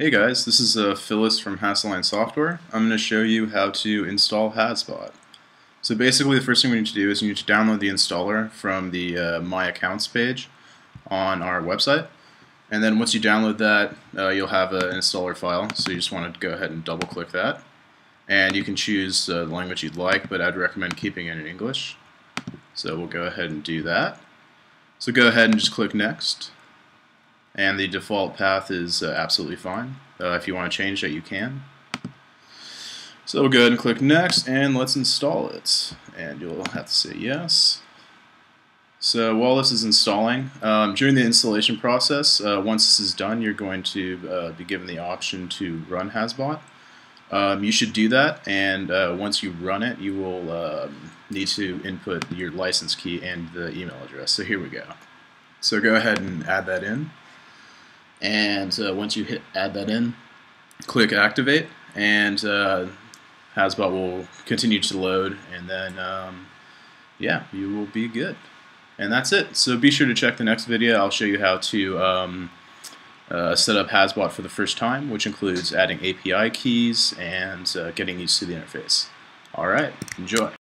Hey guys, this is uh, Phyllis from Haasonline Software. I'm going to show you how to install Haasbot. So basically the first thing we need to do is you need to download the installer from the uh, My Accounts page on our website. And then once you download that, uh, you'll have an installer file. So you just want to go ahead and double click that. And you can choose uh, the language you'd like, but I'd recommend keeping it in English. So we'll go ahead and do that. So go ahead and just click Next and the default path is uh, absolutely fine. Uh, if you want to change that, you can. So we'll go ahead and click Next, and let's install it. And you'll have to say yes. So while this is installing, um, during the installation process, uh, once this is done, you're going to uh, be given the option to run Haasbot. Um, you should do that, and uh, once you run it, you will um, need to input your license key and the email address. So here we go. So go ahead and add that in and uh, once you hit add that in click activate and uh, Haasbot will continue to load and then um, yeah you will be good. And that's it. So be sure to check the next video. I'll show you how to um, uh, set up Haasbot for the first time which includes adding API keys and uh, getting used to the interface. Alright enjoy